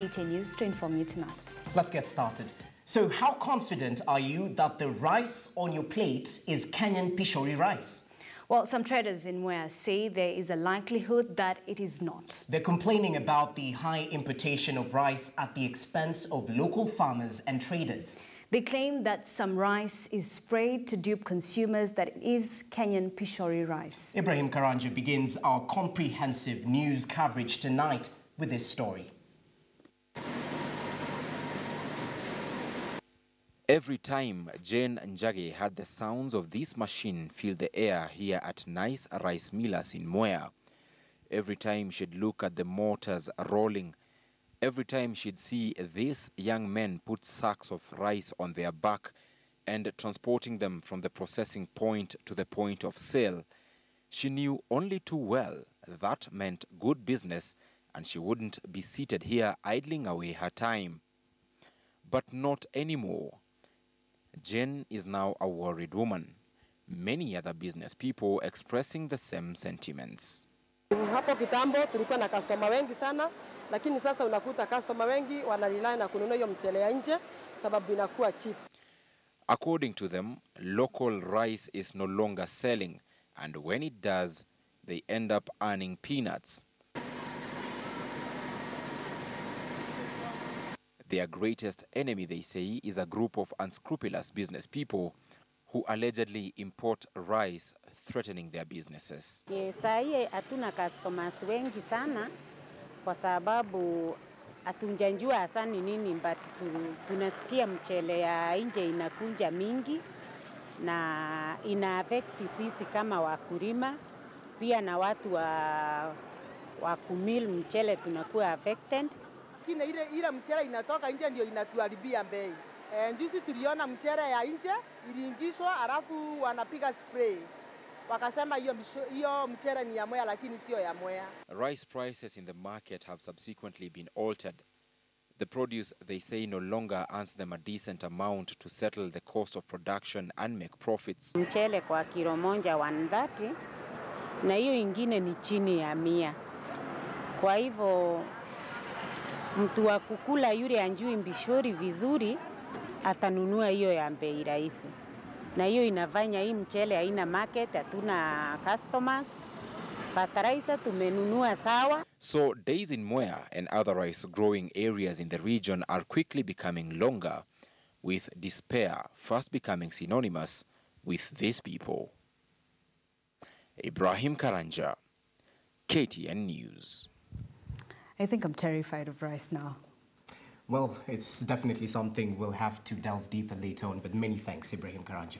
News to inform you tonight. Let's get started. So how confident are you that the rice on your plate is Kenyan Pishori rice? Well, some traders in Mwea say there is a likelihood that it is not. They're complaining about the high importation of rice at the expense of local farmers and traders. They claim that some rice is sprayed to dupe consumers that it is Kenyan Pishori rice. Ibrahim Karanja begins our comprehensive news coverage tonight with this story. Every time Jane Njage heard the sounds of this machine fill the air here at Nice Rice Millers in Mwea, every time she'd look at the motors rolling, every time she'd see these young men put sacks of rice on their back and transporting them from the processing point to the point of sale, she knew only too well that meant good business and she wouldn't be seated here idling away her time. But not anymore. Jen is now a worried woman. Many other business people expressing the same sentiments. Hapo kitambo tulikuwa na customer wengi sana, lakini sasa unakuta customer wengi wanalilai na kununua hiyo mchele ya nje sababu inakuwa cheap. According to them, local rice is no longer selling, and when it does, they end up earning peanuts. Their greatest enemy, they say, is a group of unscrupulous business people who allegedly import rice, threatening their businesses. Ye, saa hii hatuna customers wengi sana kwa sababu hatunjanjua hasa ni nini, but tu, tunasikia mchele ya nje inakunja mingi na ina affect sisi kama wakulima pia na watu wa, wa kumil mchele tunakuwa affected. Lakini ile, ile mchele inatoka nje ndio inatuharibia bei. E, juzi tuliona mchele ya nje iliingishwa, alafu wanapiga spray wakasema hiyo hiyo mchele ni ya Mwea, lakini sio ya Mwea. Rice prices in the market have subsequently been altered. The produce, they say, no longer earns them a decent amount to settle the cost of production and make profits. Mchele kwa kilo moja 130 na hiyo ingine ni chini ya mia. Kwa hivyo mtu wa kukula yule anjui mbishori vizuri atanunua hiyo ya bei rahisi, na hiyo inafanya hii mchele haina market, hatuna customers. Fertilizer tumenunua sawa, So days in Mwea and other rice growing areas in the region are quickly becoming longer, with despair first becoming synonymous with these people. Ibrahim Karanja, KTN News. I think I'm terrified of rice now. Well, it's definitely something we'll have to delve deeper later on, but many thanks, Ibrahim Karanja.